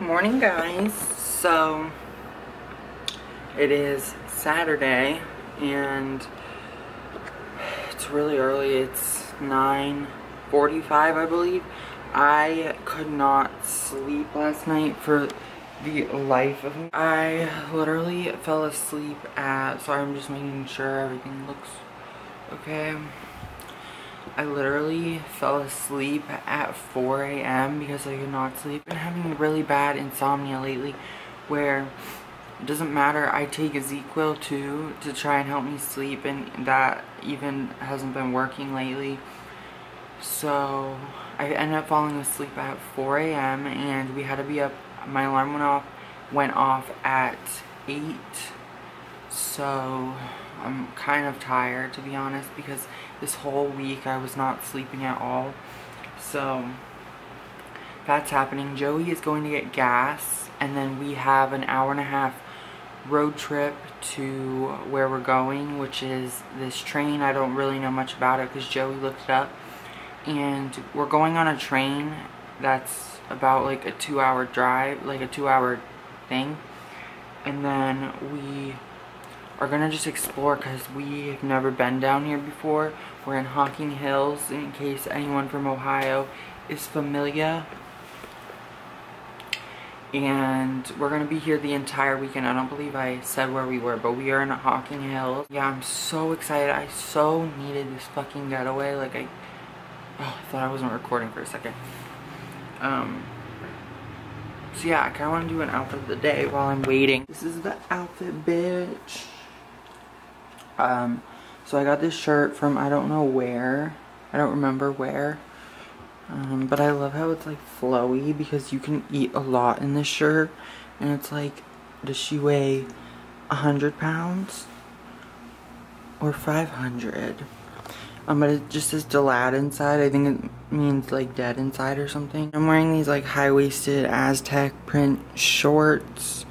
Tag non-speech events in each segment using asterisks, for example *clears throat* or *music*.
Morning guys. So it is Saturday and it's really early. It's 9:45 I believe. I could not sleep last night for the life of me. I literally fell asleep at sorry I'm just making sure everything looks okay. I literally fell asleep at 4 a.m. because I could not sleep. I've been having really bad insomnia lately where it doesn't matter. I take ZzzQuil too to try and help me sleep and that even hasn't been working lately. So I ended up falling asleep at 4 a.m. and we had to be up. My alarm went off, went off at 8. So I'm kind of tired to be honest because this whole week I was not sleeping at all. So that's happening. Joey is going to get gas and then we have an hour and a half road trip to where we're going which is this train. I don't really know much about it because Joey looked it up. And we're going on a train that's about like a two hour drive, like a two hour thing. And then we are gonna just explore because we have never been down here before. We're in Hocking Hills in case anyone from Ohio is familiar. And we're gonna be here the entire weekend. I don't believe I said where we were, but we are in Hocking Hills. Yeah, I'm so excited. I so needed this fucking getaway. Like I, oh, I thought I wasn't recording for a second. Um, so yeah, I kind of want to do an outfit of the day while I'm waiting. This is the outfit, bitch. Um, so I got this shirt from I don't know where. I don't remember where. Um, but I love how it's like flowy because you can eat a lot in this shirt. And it's like, does she weigh a hundred pounds? Or 500? Um, but it just says Delad inside. I think it means like dead inside or something. I'm wearing these like high-waisted Aztec print shorts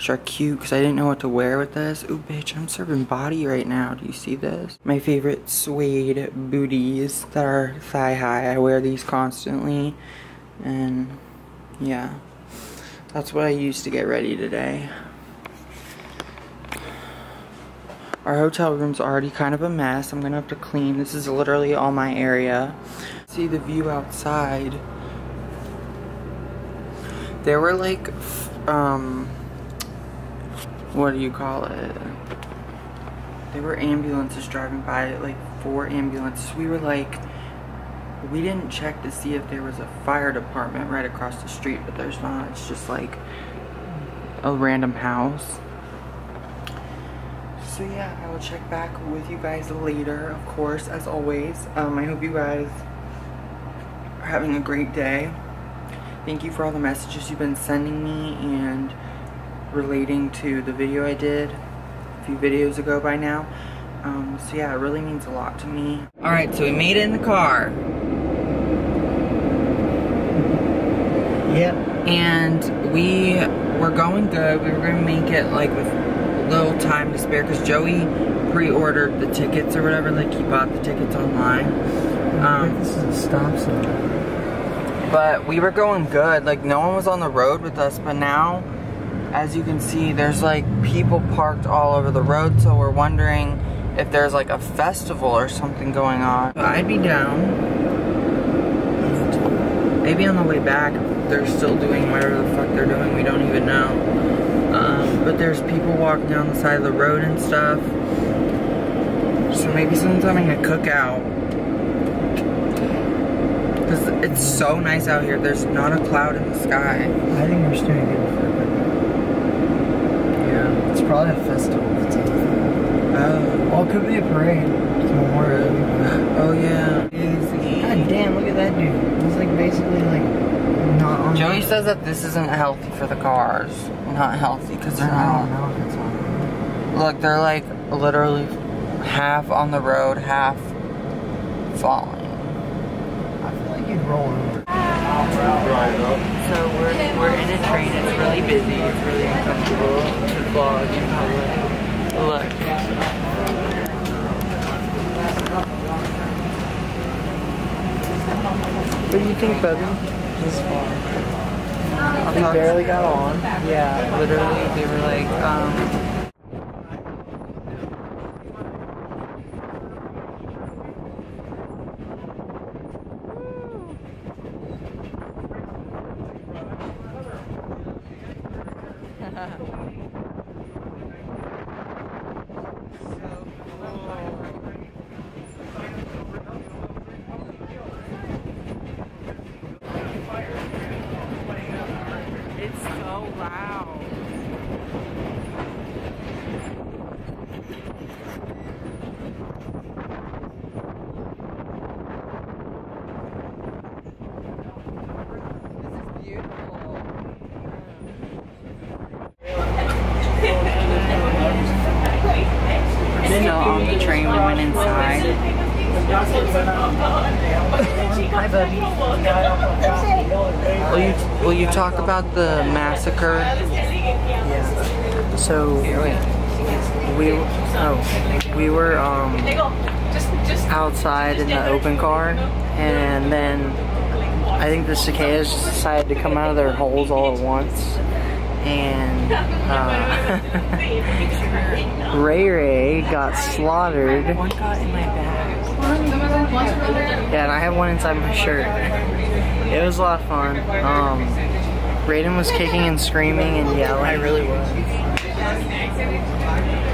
which are cute because I didn't know what to wear with this. Ooh, bitch, I'm serving body right now. Do you see this? My favorite suede booties that are thigh high. I wear these constantly. And yeah, that's what I used to get ready today. Our hotel room's already kind of a mess. I'm gonna have to clean. This is literally all my area. See the view outside. There were like, um, what do you call it? There were ambulances driving by, like four ambulances. We were like, we didn't check to see if there was a fire department right across the street, but there's not. It's just like a random house. So yeah, I will check back with you guys later, of course, as always. Um, I hope you guys are having a great day. Thank you for all the messages you've been sending me and relating to the video I did a few videos ago by now. Um, so yeah, it really means a lot to me. Alright, so we made it in the car. Yep. And we were going good. We were going to make it like with little time to spare because Joey pre-ordered the tickets or whatever. Like he bought the tickets online. Um, this is a stop sign. But we were going good. Like no one was on the road with us. But now as you can see, there's like people parked all over the road, so we're wondering if there's like a festival or something going on. I'd be down. Maybe on the way back, they're still doing whatever the fuck they're doing, we don't even know. Um, but there's people walking down the side of the road and stuff. So maybe someone's having a cookout. Because it's so nice out here, there's not a cloud in the sky. I think we're good it's probably a festival. It's oh. Well, it could be a parade. It's Memorial. Oh, yeah. God damn, look at that dude. He's like basically like not on Joey says that this isn't healthy for the cars. Not healthy because they're not. I don't know if it's on. Look, they're like literally half on the road, half falling. I feel like you'd roll over. So we're, we're in a train, it's really busy, it's really uncomfortable to vlog in public. Look. What do you think, baby? This We barely got on. Yeah, literally, they were like, um, It's so. This is beautiful. On the train. We went inside. Hi, buddy. Will you will you talk about the massacre? Yeah. So we oh we were um outside in the open car, and then I think the cicadas just decided to come out of their holes all at once, and uh, *laughs* Ray Ray got slaughtered. One got in my bag. Yeah, and I have one inside my shirt. It was a lot of fun. Um, Raiden was kicking and screaming and yelling. I really was.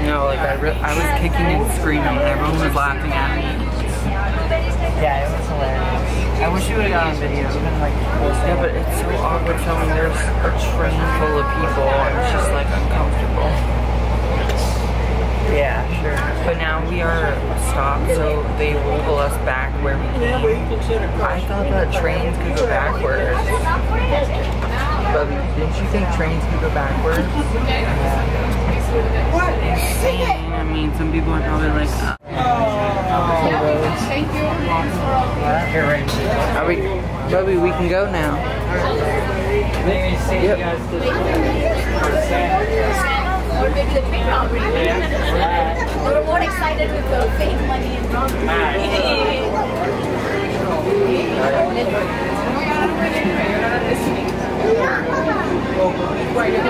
No, like I, I was kicking and screaming. And everyone was laughing at me. Yeah, it was hilarious. I wish you would have got on video. It would have been like Yeah, but it's so awkward filming. There's a train full of people, and it's just like uncomfortable. Yeah, sure. But now we are stopped, so they will pull us back where we came. I thought that trains could go backwards. But didn't you think trains could go backwards? Insane. I mean, some people are probably like, uh, Here, Ray. are we, Bubby, we can go now. Yep. Or maybe the train robbery. We're more excited with the fake money and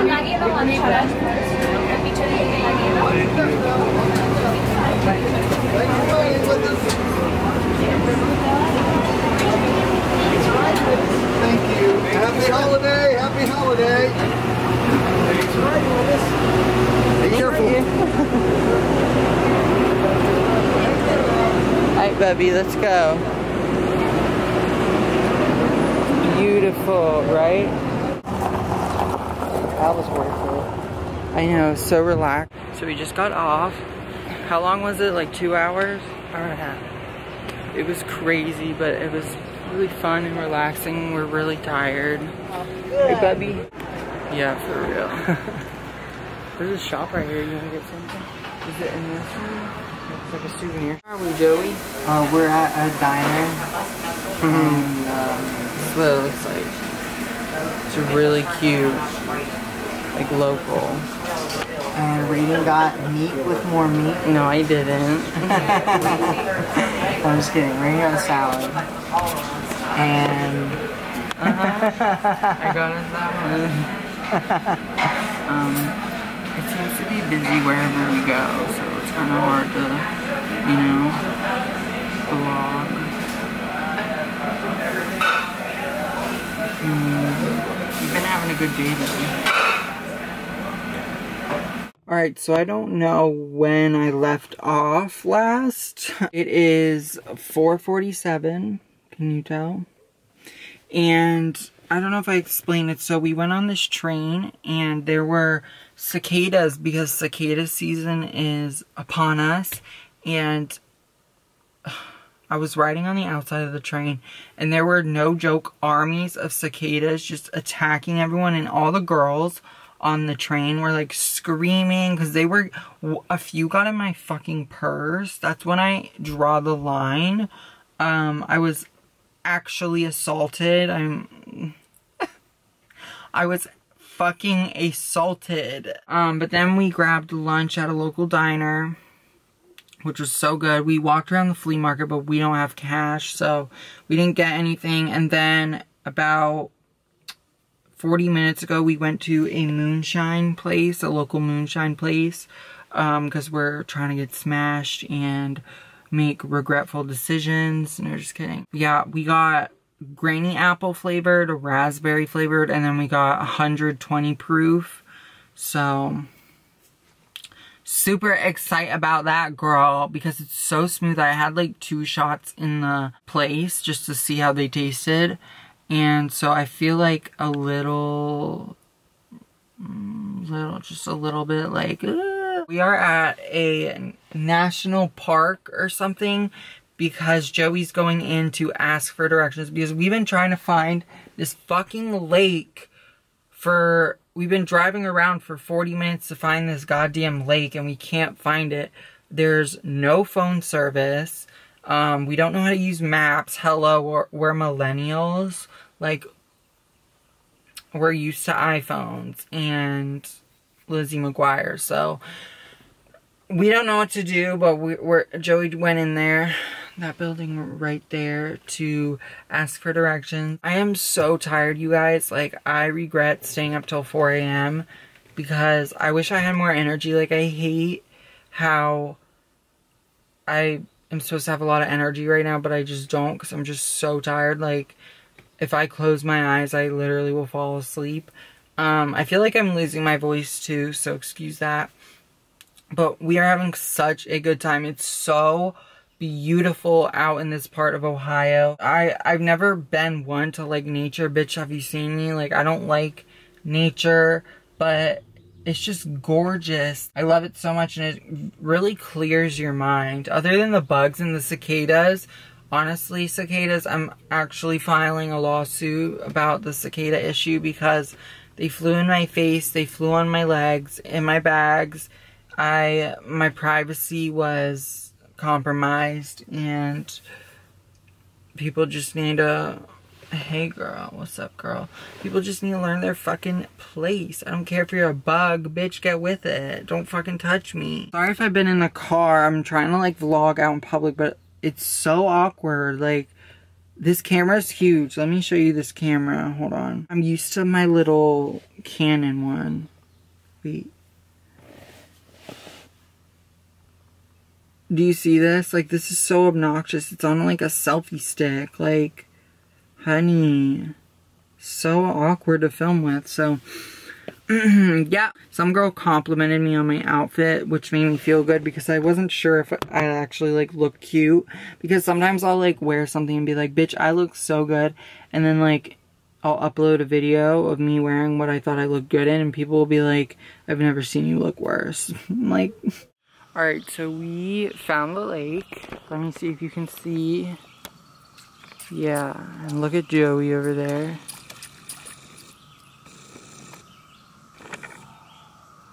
lagi ito ano Thank you. Happy holiday. Happy holiday. Be careful. *laughs* Alright, Bubby, let's go. Beautiful, right? That was worth I know, so relaxed. So we just got off. How long was it? Like two hours? Hour and a half. It was crazy, but it was really fun and relaxing. We're really tired. Oh, hey, Bubby. Yeah, for real. *laughs* There's a shop right here. You want to get something? Is it in this room? Looks like a souvenir. How are we, Joey? Uh, we're at a diner. And, um, This is what it looks like. It's really cute. Like local. and Raiden got meat with more meat. No, I didn't. *laughs* I'm just kidding. Raiden got a salad. And *laughs* I got us that one. *laughs* um, it seems to be busy wherever we go, so it's kind of hard to, you know, vlog. Mm, we've been having a good day though. Alright, so I don't know when I left off last. *laughs* It is 4.47. Can you tell? And I don't know if I explained it. So we went on this train and there were cicadas because cicada season is upon us. And *sighs* I was riding on the outside of the train and there were no joke armies of cicadas just attacking everyone and all the girls on the train were like screaming because they were a few got in my fucking purse that's when i draw the line um i was actually assaulted i'm i was fucking assaulted um but then we grabbed lunch at a local diner which was so good. We walked around the flea market, but we don't have cash, so we didn't get anything. And then about 40 minutes ago, we went to a moonshine place, a local moonshine place, um, because um, we're trying to get smashed and make regretful decisions. No, just kidding. Yeah, we got granny apple flavored, raspberry flavored, and then we got 120 proof. So, super excited about that, girl, because it's so smooth. I had like two shots in the place just to see how they tasted. And so I feel like a little, mm, little, just a little bit like. We are at a national park or something because Joey's going in to ask for directions because we've been trying to find this fucking lake for, we've been driving around for 40 minutes to find this goddamn lake and we can't find it. There's no phone service. Um, we don't know how to use maps. Hello, we're, we're millennials. Like, we're used to iPhones and Lizzie McGuire. So, we don't know what to do, but we, are Joey went in there, that building right there, to ask for directions. I am so tired, you guys. Like, I regret staying up till 4 a.m. because I wish I had more energy. Like, I hate how I am supposed to have a lot of energy right now, but I just don't because I'm just so tired. Like, if I close my eyes, I literally will fall asleep. Um, I feel like I'm losing my voice too, so excuse that. But we are having such a good time. It's so beautiful out in this part of Ohio. I, I've never been one to like nature. Bitch, have you seen me? Like, I don't like nature, but it's just gorgeous. I love it so much and it really clears your mind. Other than the bugs and the cicadas, honestly, cicadas, I'm actually filing a lawsuit about the cicada issue because they flew in my face, they flew on my legs, in my bags. I, my privacy was compromised and people just need to Hey girl, what's up girl? People just need to learn their fucking place. I don't care if you're a bug, bitch, get with it. Don't fucking touch me. Sorry if I've been in the car. I'm trying to like vlog out in public, but it's so awkward. Like, this camera is huge. Let me show you this camera. Hold on. I'm used to my little Canon one. Wait. Do you see this? Like, this is so obnoxious. It's on like a selfie stick. Like, honey, so awkward to film with. So, *clears throat* yeah, some girl complimented me on my outfit, which made me feel good because I wasn't sure if I actually like look cute. Because sometimes I'll like wear something and be like, bitch, I look so good. And then like, I'll upload a video of me wearing what I thought I looked good in and people will be like, I've never seen you look worse. *laughs* like, alright, so we found the lake. Let me see if you can see yeah, and look at Joey over there.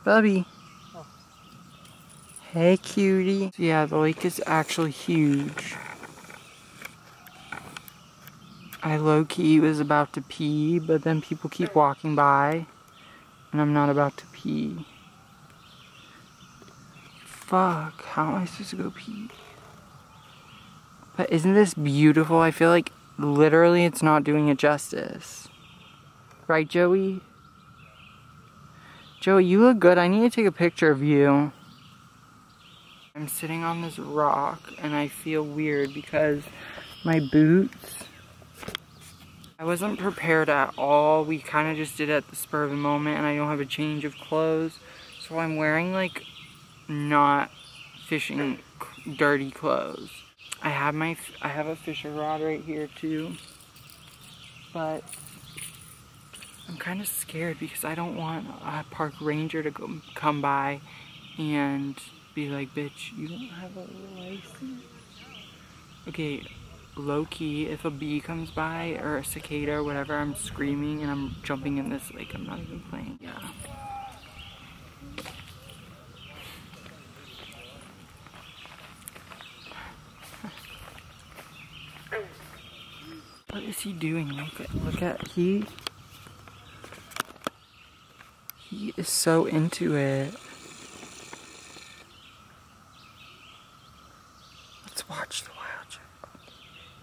Bubby. Oh. Hey, cutie. Yeah, the lake is actually huge. I low-key was about to pee, but then people keep walking by, and I'm not about to pee. Fuck, how am I supposed to go pee? But isn't this beautiful? I feel like literally it's not doing it justice. Right, Joey? Joey, you look good. I need to take a picture of you. I'm sitting on this rock and I feel weird because my boots, I wasn't prepared at all. We kind of just did it at the spur of the moment and I don't have a change of clothes. So I'm wearing like not fishing dirty clothes. I have my, I have a fishing rod right here too, but I'm kind of scared because I don't want a park ranger to go, come by and be like, bitch, you don't have a license? Okay, low key, if a bee comes by or a cicada or whatever, I'm screaming and I'm jumping in this lake. I'm not even playing. Yeah. What is he doing? Look at, look at, he, he is so into it. Let's watch the wild.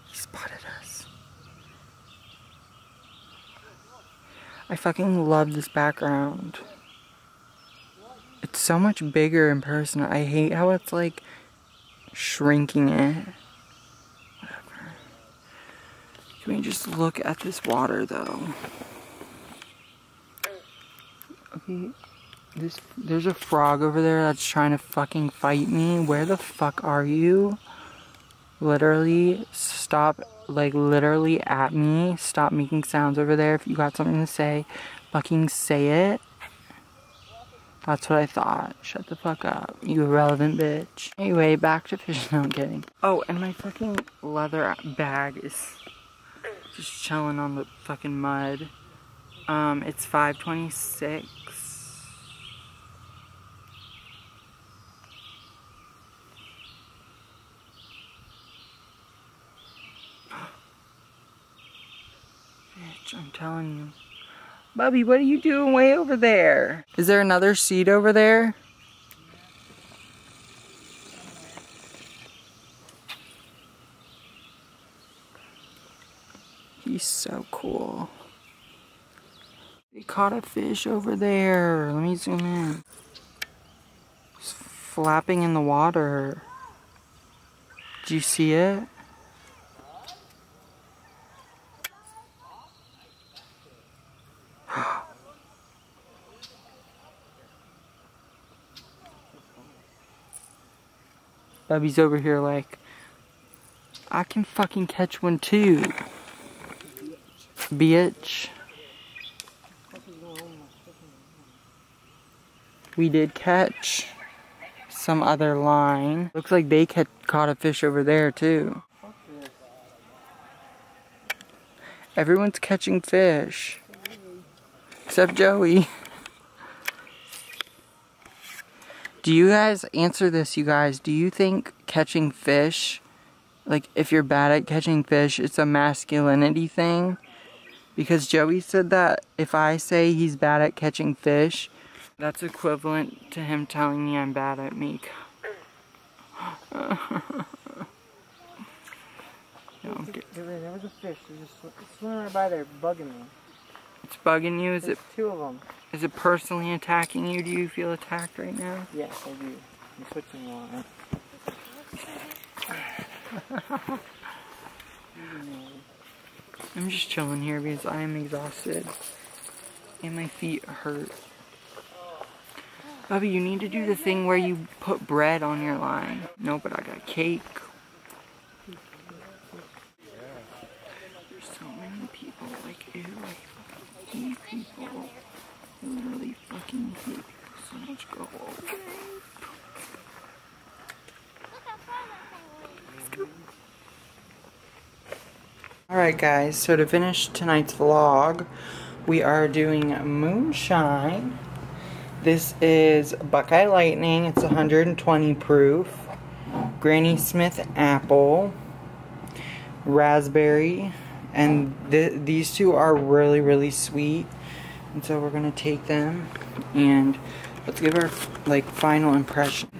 He spotted us. I fucking love this background. It's so much bigger in person. I hate how it's like shrinking it. Whatever. Just look at this water though? Okay, this there's a frog over there that's trying to fucking fight me. Where the fuck are you? Literally, stop, like literally at me. Stop making sounds over there. If you got something to say, fucking say it. That's what I thought. Shut the fuck up, you irrelevant bitch. Anyway, back to fish. *laughs* No, I'm kidding. Oh, and my fucking leather bag is just chilling on the fucking mud. Um, it's 526. Bitch, I'm telling you. Bubby, what are you doing way over there? Is there another seat over there? He's so cool. They caught a fish over there. Let me zoom in. It's flapping in the water. Do you see it? *gasps* Bubby's over here like, I can fucking catch one too. Bitch. We did catch some other line. Looks like they ca caught a fish over there too. Everyone's catching fish. Except Joey. Do you guys answer this, you guys? Do you think catching fish, like if you're bad at catching fish, it's a masculinity thing? Because Joey said that if I say he's bad at catching fish, that's equivalent to him telling me I'm bad at *laughs* no, There was a fish. Just swimming right by there, bugging me. It's bugging you? Is There's it two of them. is it personally attacking you? Do you feel attacked right now? Yes, I do. I'm switching water. I'm just chilling here because I am exhausted. And my feet hurt. Bubby, you need to do the thing where you put bread on your line. No, but I got cake. There's so many people, like, ew, I hate people. I literally fucking hate people so much. Go. Alright guys, so to finish tonight's vlog, we are doing moonshine. This is Buckeye Lightning, it's 120 proof. Granny Smith Apple, Raspberry, and th these two are really, really sweet. And so we're going to take them and let's give our like final impressions.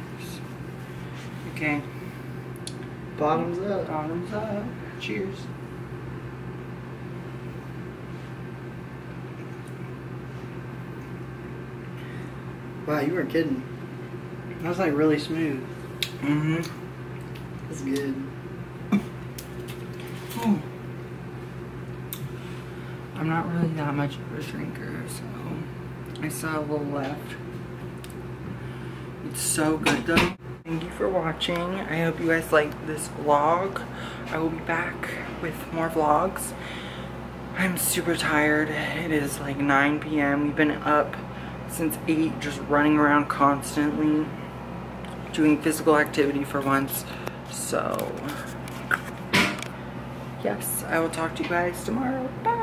Okay, Bottoms up. bottoms up. Cheers. Wow, you weren't kidding. That was like really smooth. Mm-hmm. That's good. *sighs* I'm not really that much of a drinker, so I still have a little left. It's so good though. Thank you for watching. I hope you guys liked this vlog. I will be back with more vlogs. I'm super tired. It is like 9 p.m. We've been up since 8 just running around constantly doing physical activity for once. So, yes, I will talk to you guys tomorrow. Bye!